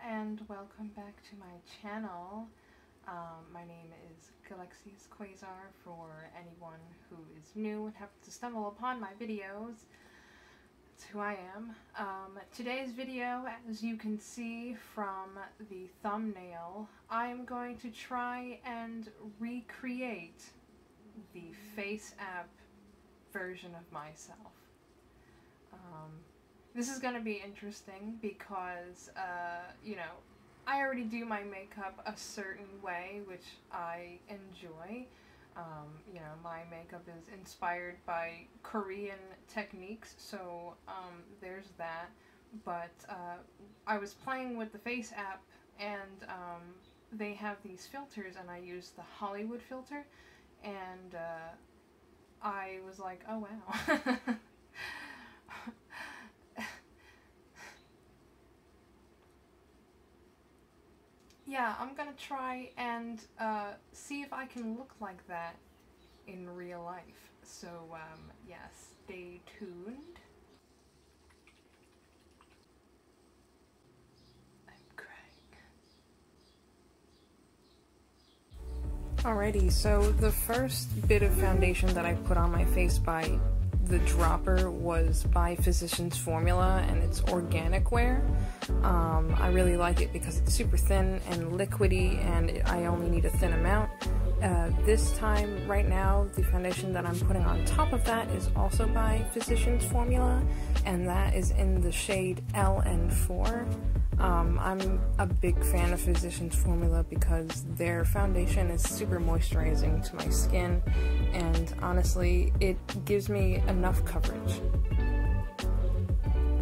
And welcome back to my channel. Um, my name is Galaexius Quasar for anyone who is new and happens to stumble upon my videos. That's who I am. Um, today's video, as you can see from the thumbnail, I'm going to try and recreate the Face app version of myself. Um, this is going to be interesting because, uh, you know, I already do my makeup a certain way, which I enjoy. Um, you know, my makeup is inspired by Korean techniques, so um, there's that. But uh, I was playing with the Face app, and um, they have these filters, and I used the Hollywood filter, and uh, I was like, oh wow. yeah, I'm gonna try and uh, see if I can look like that in real life. So, um, yeah, stay tuned. Alrighty, so the first bit of foundation that I put on my face by the dropper was by Physicians Formula and it's organic wear. Um, I really like it because it's super thin and liquidy and I only need a thin amount. Uh, this time, right now, the foundation that I'm putting on top of that is also by Physicians Formula and that is in the shade LN4. Um, I'm a big fan of Physicians Formula because their foundation is super moisturizing to my skin, and honestly, it gives me enough coverage.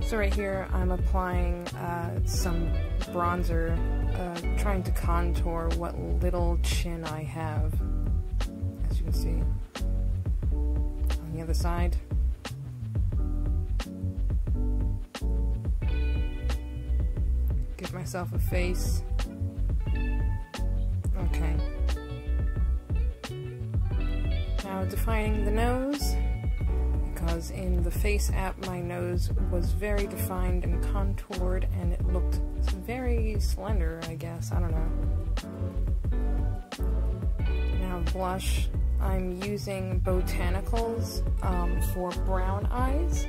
So right here, I'm applying uh, some bronzer, uh, trying to contour what little chin I have, as you can see. On the other side, myself a face. Okay. Now defining the nose, because in the face app my nose was very defined and contoured and it looked very slender, I guess. I don't know. Now blush, I'm using Botanicals um, for brown eyes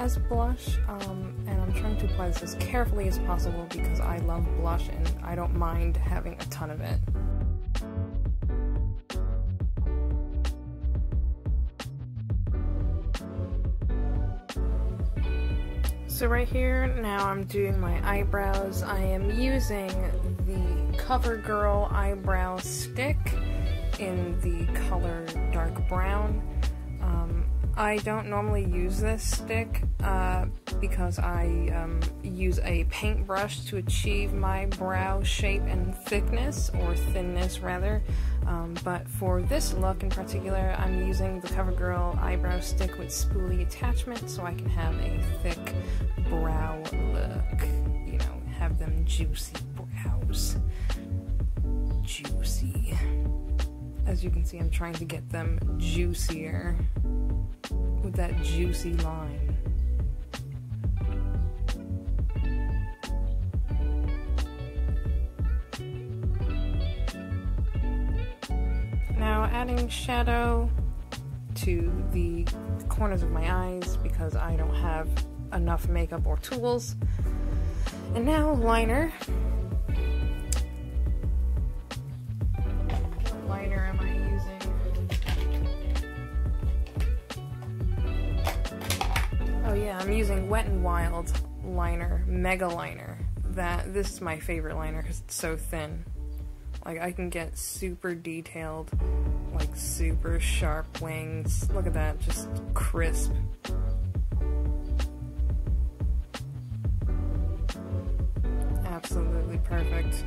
as blush, um, and I'm trying to apply this as carefully as possible because I love blush and I don't mind having a ton of it. So right here, now I'm doing my eyebrows. I am using the CoverGirl eyebrow stick in the color dark brown. Um, I don't normally use this stick uh, because I um, use a paintbrush to achieve my brow shape and thickness, or thinness rather. Um, but for this look in particular, I'm using the CoverGirl eyebrow stick with spoolie attachment so I can have a thick brow look. You know, have them juicy brows. Juicy. As you can see, I'm trying to get them juicier with that juicy line. Now adding shadow to the corners of my eyes because I don't have enough makeup or tools. And now liner. I'm using Wet n Wild liner, Mega Liner. That this is my favorite liner because it's so thin. Like I can get super detailed, like super sharp wings. Look at that, just crisp. Absolutely perfect.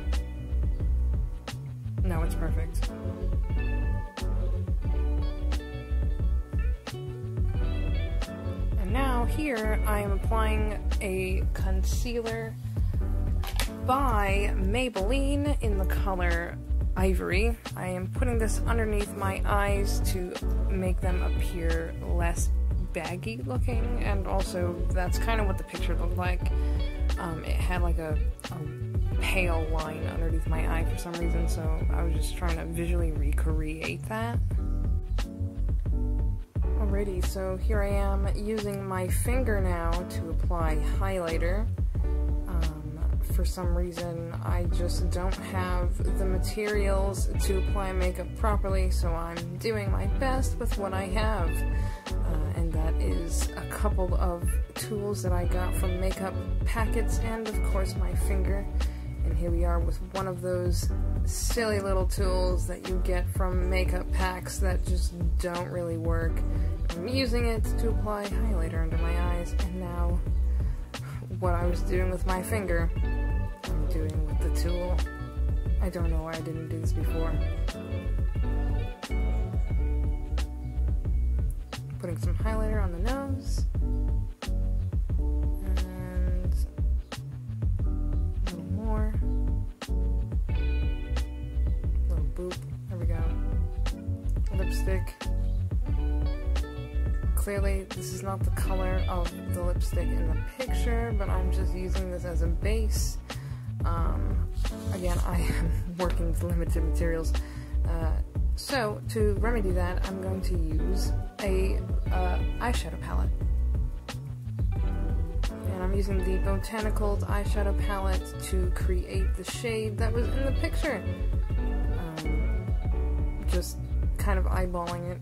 No, it's perfect. Here I am applying a concealer by Maybelline in the color Ivory. I am putting this underneath my eyes to make them appear less baggy looking and also that's kind of what the picture looked like. um, it had like a, a pale line underneath my eye for some reason, so I was just trying to visually recreate that. Alrighty, so here I am using my finger now to apply highlighter. Um, for some reason, I just don't have the materials to apply makeup properly, so I'm doing my best with what I have. Uh, and that is a couple of tools that I got from makeup packets and, of course, my finger. And here we are with one of those silly little tools that you get from makeup packs that just don't really work. I'm using it to apply highlighter under my eyes, and now what I was doing with my finger, I'm doing with the tool. I don't know why I didn't do this before. Putting some highlighter on the nose. And a little more. Little boop. There we go. Lipstick. Clearly, this is not the color of the lipstick in the picture, but I'm just using this as a base. Um, again, I am working with limited materials. Uh, so, to remedy that, I'm going to use a uh, eyeshadow palette. And I'm using the Botanicals eyeshadow palette to create the shade that was in the picture. Um, just kind of eyeballing it.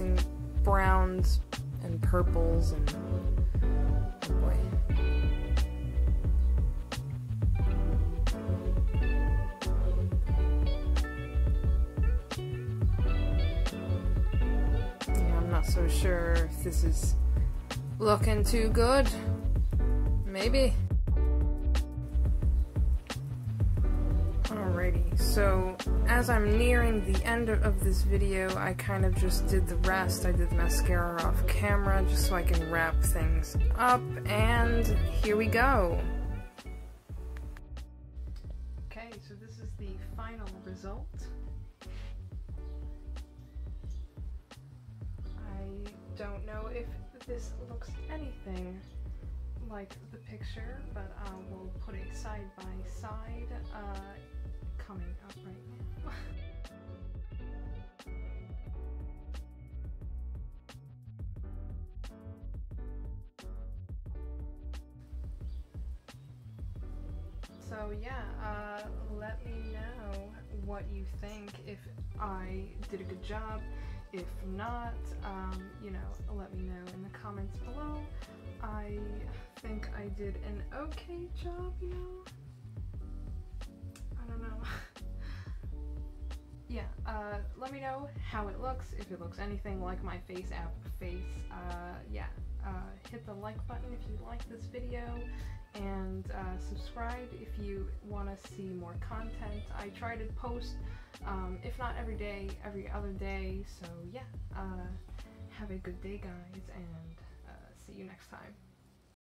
Using browns and purples and oh boy. Yeah, I'm not so sure if this is looking too good. Maybe. So as I'm nearing the end of this video, I kind of just did the rest. I did mascara off camera just so I can wrap things up, and here we go. Okay, so this is the final result. I don't know if this looks anything like the picture, but uh, we'll put it side by side. Uh, coming up right now. so yeah, uh, let me know what you think, if I did a good job. If not, um, you know, let me know in the comments below. I think I did an okay job, you know? yeah, uh, let me know how it looks, if it looks anything like my face app face. Uh, yeah, uh, hit the like button if you like this video, and uh, subscribe if you want to see more content. I try to post, um, if not every day, every other day, so yeah, uh, have a good day guys, and uh, see you next time.